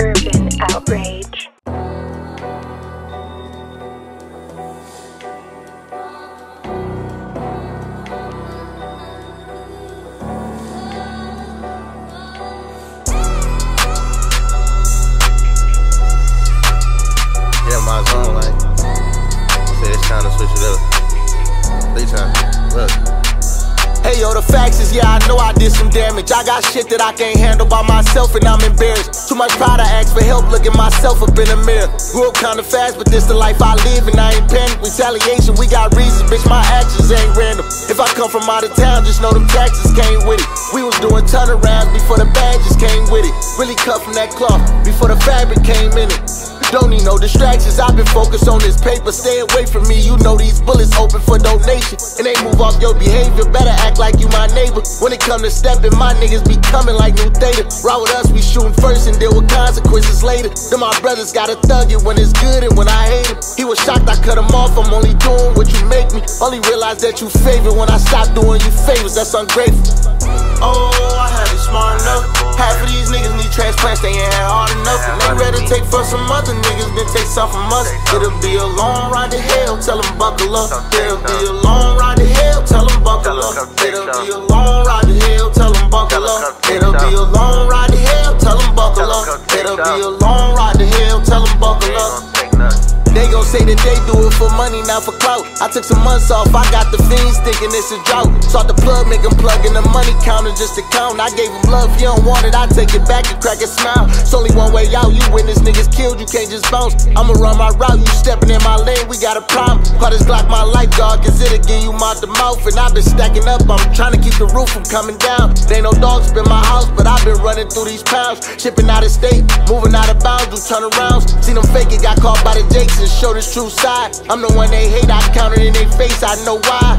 Urban outrage. Yo, the facts is, yeah, I know I did some damage. I got shit that I can't handle by myself and I'm embarrassed. Too much pride, I ask for help, look at myself up in the mirror. Grew up kinda fast, but this the life I live and I ain't panic. Retaliation, we got reasons, bitch, my actions ain't random. If I come from out of town, just know them taxes came with it. We was doing turnarounds before the badges came with it. Really cut from that cloth before the fabric came in it. Don't need no distractions, I've been focused on this paper. Stay away from me, you know these bullets open for donation. And they move off your behavior, better act like you my neighbor. When it come to stepping, my niggas be coming like new data. Ride with us, we shooting first and deal with consequences later. Then my brothers gotta thug it when it's good and when I hate him. He was shocked I cut him off, I'm only doing what you make me. Only realize that you favor when I stop doing you favors, that's ungrateful. Oh, I had it smart enough. Half of these niggas need transplants, they ain't had take from some other niggas than take some from us. It'll be a long ride to hell, tell them buckle up. It'll be a long ride to hell, tell them buckle up. It'll be a long ride to hell, tell them buckle up. It'll be a long ride to hell, tell them buckle up. It'll be a That they do it for money, not for clout. I took some months off, I got the fiends thinking it's a drought. Saw the plug, make 'em plug in the money counter just to count. I gave 'em love, you don't want it, I take it back and crack a smile. It's only one way out, you win this niggas killed, you can't just bounce. I'ma run my route, you stepping in my lane, we got a problem. Call this Glock my life dog, cause it'll give you mouth to mouth. And I've been stacking up, I'm trying to keep the roof from coming down. There ain't no been running through these pounds. Shipping out of state, moving out of bounds, do turnarounds. Seen them fake it, got caught by the Jakes and showed his true side. I'm the one they hate, I counted in their face, I know why.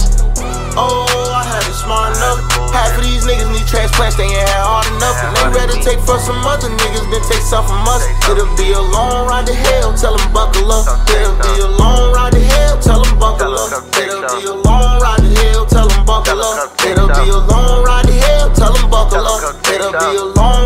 Oh, I had it smart enough. Half of these niggas need transplants, they ain't had hard enough. And they ready to take from some other niggas than take some from us. It'll be a long ride to hell, tell them buckle up. It'll be a long ride to hell, tell them buckle up. It'll be a long ride to hell, tell them buckle up. It'll be a long ride to hell, tell them buckle up. It'll be a